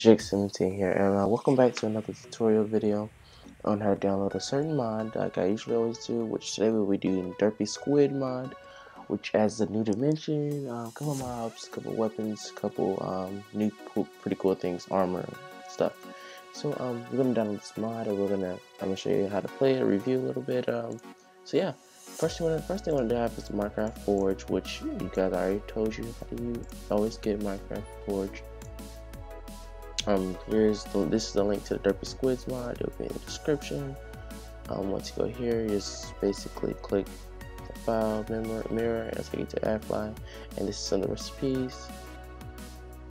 Jake17 here, and uh, welcome back to another tutorial video on how to download a certain mod like I usually always do, which today we'll be doing Derpy Squid mod, which adds a new dimension, a uh, couple mobs, a couple weapons, a couple um, new cool, pretty cool things, armor, stuff. So um, we're gonna download this mod, and we're gonna I'm gonna show you how to play it, review a little bit. Um, so yeah, first thing, first thing I want to have is Minecraft Forge, which you guys already told you how to use. Always get Minecraft Forge. Um, here's the, this is the link to the Derpy Squids mod. It'll be in the description. Um, once you go here, you just basically click the file mirror, mirror and take you to AdFly. And this is on the recipes.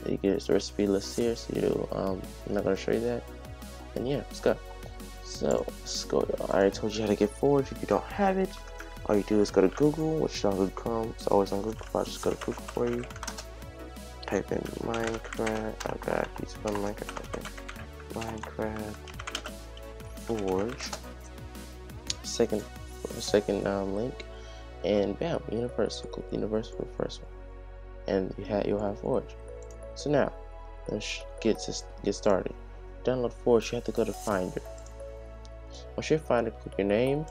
You get the recipe list here, so you um, I'm not gonna show you that. And yeah, let's go. So let's go. I already told you how to get Forge. If you don't have it, all you do is go to Google, which is on Google Chrome. It's always on Google. I'll just go to Google for you type in Minecraft. Oh god, you spell Minecraft. Minecraft Forge. Second, second um, link, and bam, Universal. Click Universal for the first one, and you have you'll have Forge. So now, let's get to get started. Download Forge. You have to go to Finder. Once you find it, click your name,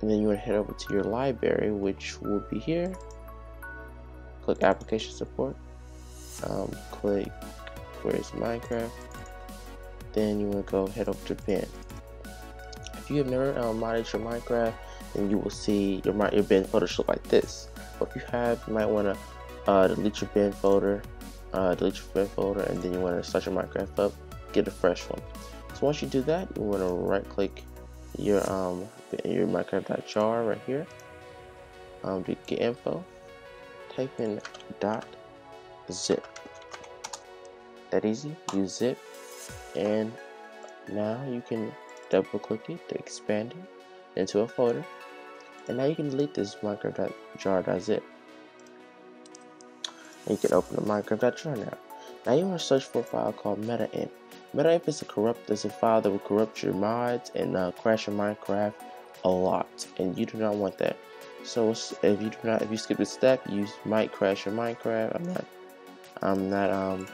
and then you want to head over to your library, which will be here click application support. Um, click where's Minecraft. Then you want to go head over to bin if you have never um, modded your Minecraft then you will see your, your bin folder should look like this. But if you have you might want to uh, delete your bin folder uh, delete your bin folder and then you want to start your Minecraft up get a fresh one. So once you do that you want to right click your um your Minecraft.jar right here. Um, to get info type in dot zip. That easy? Use zip. And now you can double click it to expand it into a folder. And now you can delete this minecraft.jar.zip and you can open the minecraft.jar now. Now you want to search for a file called metainf metainf is a corrupt is a file that will corrupt your mods and uh, crash your minecraft a lot and you do not want that so if you do not, if you skip a step, you might crash your Minecraft. I'm not, I'm not, um,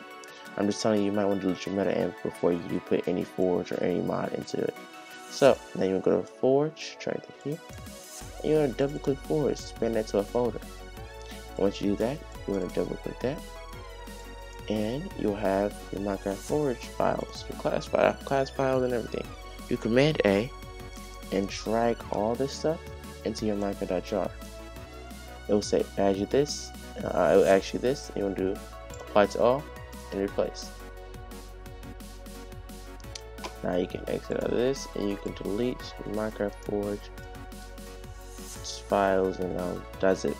I'm just telling you, you might want to delete your metainf before you put any forge or any mod into it. So now you to go to forge, try it here. And you want to double click forge, expand that to a folder. Once you do that, you want to double click that. And you'll have your Minecraft Forge files, your class file, class files and everything. You command A and drag all this stuff into your Minecraft.jar. It will say you this, uh, it will ask you this, you want to do apply to all and replace. Now you can exit out of this and you can delete Minecraft Forge files and um, does it.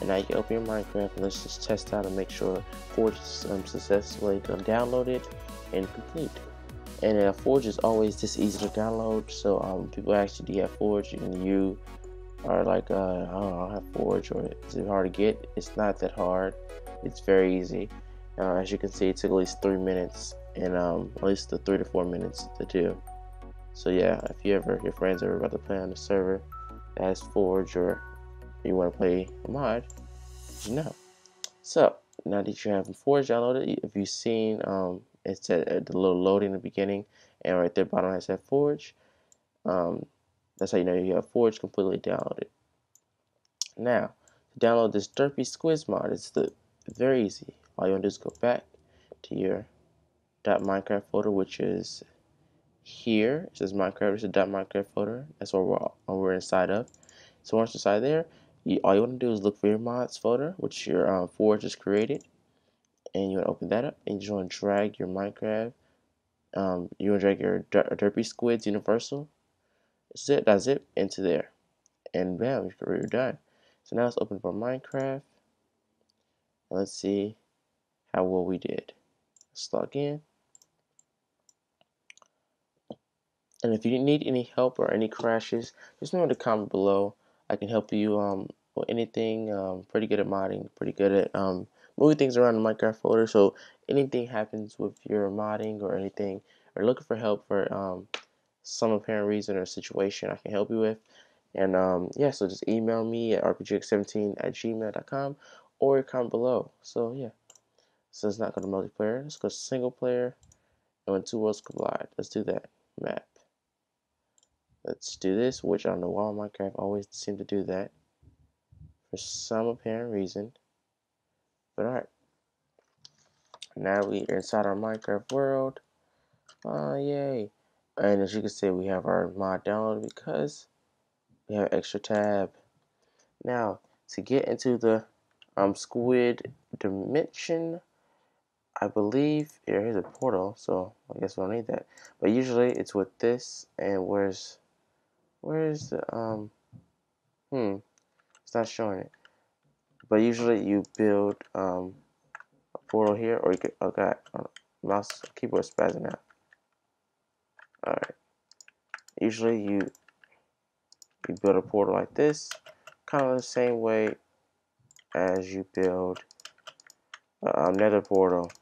And now you can open your Minecraft and let's just test out and make sure Forge is um, successfully downloaded and complete. And uh, Forge is always this easy to download, so um, people actually do you have Forge and you or like uh, I don't know, I have Forge or is it hard to get? It's not that hard. It's very easy. Uh, as you can see, it took at least three minutes and um, at least the three to four minutes to do. So yeah, if you ever your friends are about to play on the server that has Forge or you want to play a mod, you know. So now that you have Forge downloaded, if you've seen um, it's at, at the little loading in the beginning, and right there bottom has that Forge. Um, that's how you know you have Forge completely downloaded. Now, to download this Derpy Squids mod, it's the very easy. All you want to do is go back to your .minecraft folder, which is here. It says Minecraft. It's a .minecraft folder. That's what we're, what we're inside of. So once you're inside there, you, all you want to do is look for your mods folder, which your um, Forge just created, and you want to open that up, and you want to drag your Minecraft. Um, you want to drag your Derpy Squids Universal zip that zip into there. And bam you're done. So now let's open for Minecraft. Let's see how well we did. Let's log in. And if you need any help or any crashes just remember to comment below I can help you um, with anything. Um, pretty good at modding pretty good at um, moving things around the Minecraft folder. So anything happens with your modding or anything or looking for help for um, some apparent reason or situation I can help you with. And um, yeah, so just email me at rpgx17 at gmail.com or comment below. So yeah. So it's not go to multiplayer. Let's go single player. And when two worlds collide, let's do that. Map. Let's do this, which I don't know why Minecraft always seem to do that. For some apparent reason. But alright. Now we are inside our Minecraft world. And as you can see, we have our mod downloaded because we have extra tab. Now, to get into the um, squid dimension, I believe, here, here's a portal, so I guess we don't need that. But usually it's with this, and where's, where's the, um, hmm, it's not showing it. But usually you build, um, a portal here, or you could, oh god, uh, mouse, keyboard spazzing out. Alright. Usually you, you build a portal like this, kind of the same way as you build a nether portal.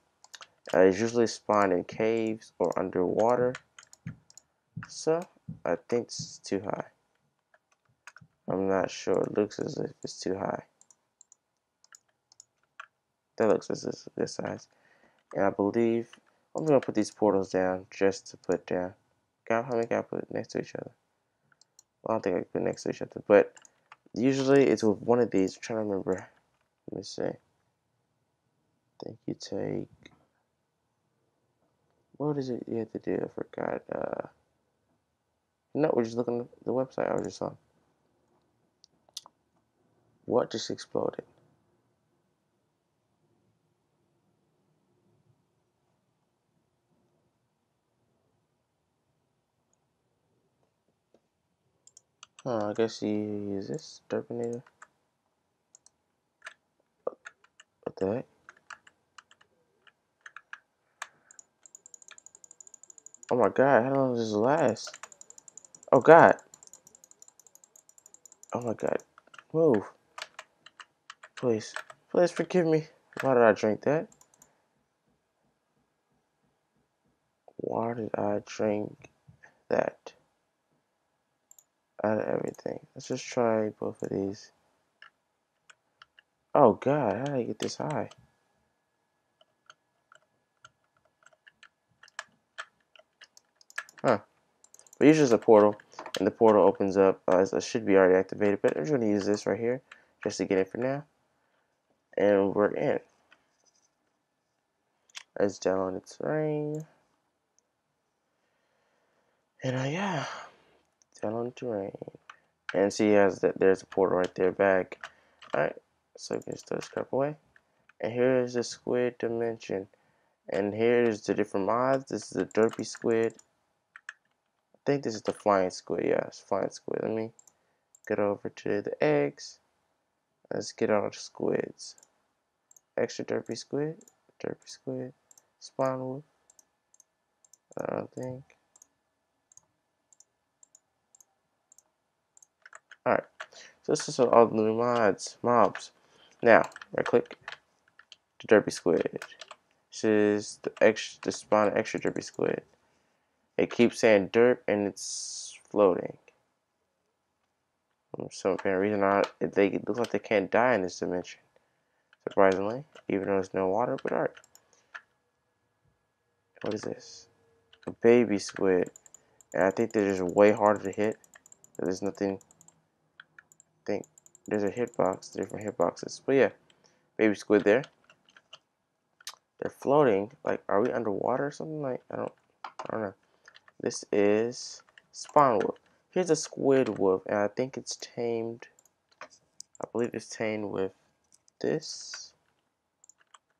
Uh, it's usually spawned in caves or underwater. So, I think it's too high. I'm not sure. It looks as if it's too high. That looks as if this size. And I believe I'm going to put these portals down just to put down. How many can I put next to each other? Well, I don't think I can put next to each other. But usually it's with one of these. I'm trying to remember. Let me see. I think you take what is it you have to do? I forgot. Uh, no, we're just looking at the website I was just on. What just exploded? Huh, I guess you use this Derpinator. What the heck? Oh my god, how long does this last? Oh god. Oh my god. Move. Please. Please forgive me. Why did I drink that? Why did I drink that? Of everything. Let's just try both of these. Oh god, how did I get this high? Huh. But usually it's a portal, and the portal opens up. Uh, it should be already activated, but I'm just going to use this right here just to get it for now. And we're in. Let's download its terrain. And uh, yeah, download terrain. And see, has that there's a portal right there back. Alright, so we can start this crap away. And here's the squid dimension. And here's the different mods. This is the derpy squid I think this is the flying squid. Yeah, flying squid. Let me get over to the eggs. Let's get all the squids. Extra derpy squid, derpy squid, spawn wolf. I don't think. Alright, so this is all the new mods, mobs. Now, right click the derpy squid. This is the extra, the spawn extra derpy squid. It keeps saying dirt and it's floating. Hmm, For some apparent reason, not they look like they can't die in this dimension. Surprisingly, even though there's no water, but alright. What is this? A baby squid. And I think they're just way harder to hit. There's nothing. There's a hitbox, different hitboxes. But yeah, baby squid there. They're floating. Like, are we underwater or something? Like, I don't, I don't know. This is Spawn Wolf. Here's a Squid Wolf, and I think it's tamed. I believe it's tamed with this.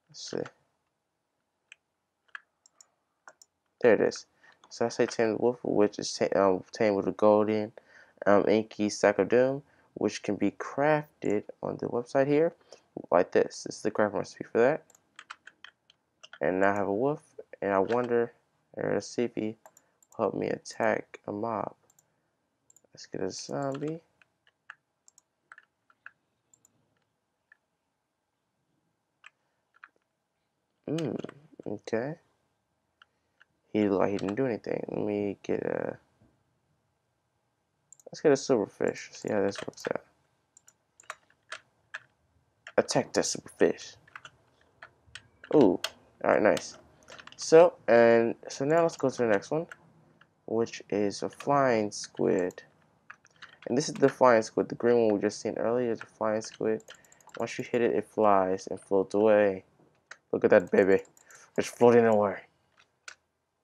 Let's see. There it is. So I say tamed wolf, which is um, tamed with a golden um, inky sack of doom, which can be crafted on the website here, like this. This is the craft recipe for that. And now I have a wolf, and I wonder, let's see if he will help me attack a mob. Let's get a zombie. Hmm, okay. He like he didn't do anything. Let me get a let's get a silverfish. See how this works out. Attack that silverfish. Ooh, alright, nice. So, and so now let's go to the next one, which is a flying squid. And this is the flying squid. The green one we just seen earlier is a flying squid. Once you hit it, it flies and floats away. Look at that baby. It's floating away.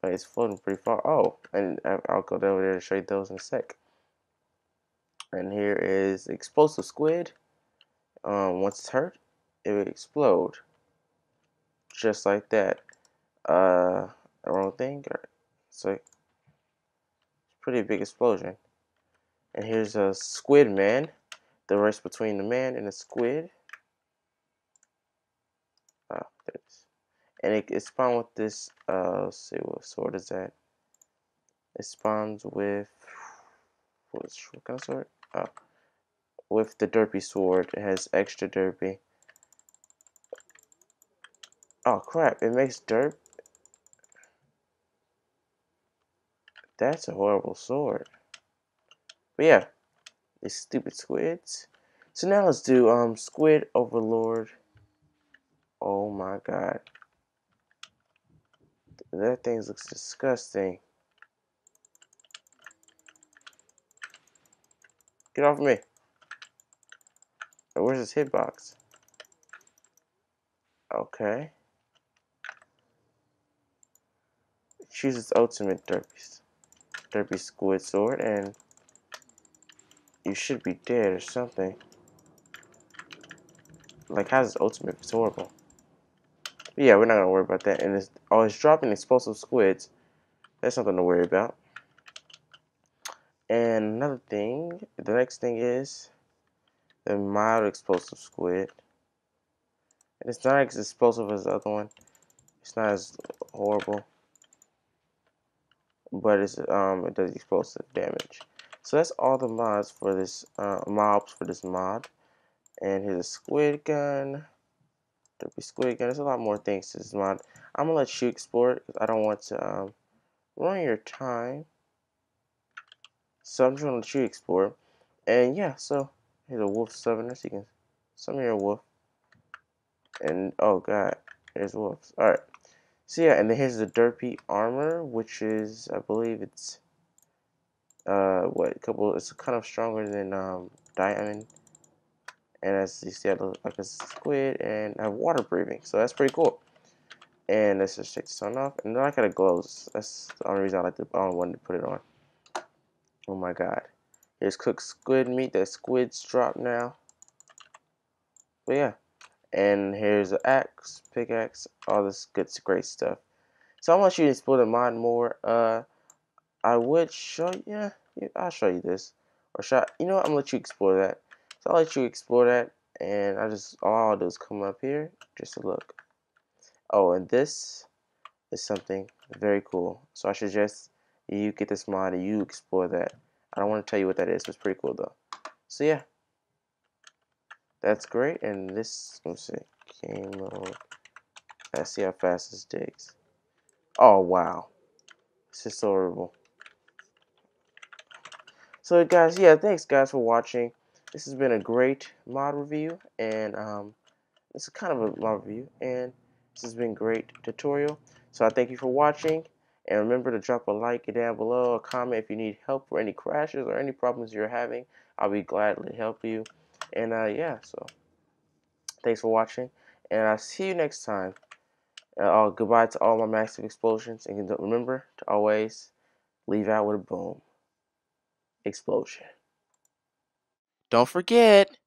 But it's floating pretty far. Oh, and I'll go over there to show you those in a sec. And here is explosive squid. Um, once it's hurt, it will explode. Just like that. Uh, wrong thing. It's like pretty big explosion. And here's a squid man. The race between the man and the squid. There it is. And it, it spawns with this, uh, let's see, what sword is that? It spawns with, what kind of sword? Oh, with the derpy sword. It has extra derpy. Oh crap, it makes derp. That's a horrible sword. But yeah, these stupid squids. So now let's do um Squid Overlord. Oh my god. That thing looks disgusting. Get off of me. Oh, where's this hitbox? Okay. Choose its ultimate derpy, derpy squid sword and you should be dead or something. Like, how's his ultimate? It's horrible. But yeah, we're not gonna worry about that. And it's, oh, it's dropping explosive squids. That's something to worry about. And another thing, the next thing is the mild explosive squid. And it's not as explosive as the other one. It's not as horrible. But it's um it does explosive damage. So that's all the mods for this uh, mobs for this mod. And here's a squid gun. There'll be squid gun. There's a lot more things to this mod. I'm gonna let you explore it because I don't want to um, ruin your time. So I'm just gonna let you explore. And yeah, so here's a wolf summoner. So you can summon your wolf. And oh god, there's wolves. Alright. So yeah, and then here's the derpy armor, which is I believe it's uh, what a couple. It's kind of stronger than um, diamond, and as you see, I look like a squid and I have water breathing, so that's pretty cool. And let's just take the sun off, and then I got a glows. That's the only reason I like to. I don't want to put it on. Oh my god! Here's cooked squid meat. The squids drop now. But yeah, and here's an axe, pickaxe, all this good, great stuff. So I want you to explore the mod more. Uh, I would show you, yeah, I'll show you this. Or show, you know what, I'm gonna let you explore that. So I'll let you explore that, and I just, all is come up here, just to look. Oh, and this is something very cool. So I suggest you get this mod and you explore that. I don't want to tell you what that is, it's pretty cool though. So yeah, that's great. And this, let's see, game mode. Let's see how fast this digs. Oh wow, this is so horrible. So guys, yeah, thanks guys for watching. This has been a great mod review, and um, it's kind of a mod review, and this has been great tutorial. So I thank you for watching, and remember to drop a like down below, a comment if you need help for any crashes or any problems you're having. I'll be glad to help you. And uh, yeah, so thanks for watching, and I'll see you next time. Uh, goodbye to all my massive explosions, and remember to always leave out with a boom explosion. Don't forget,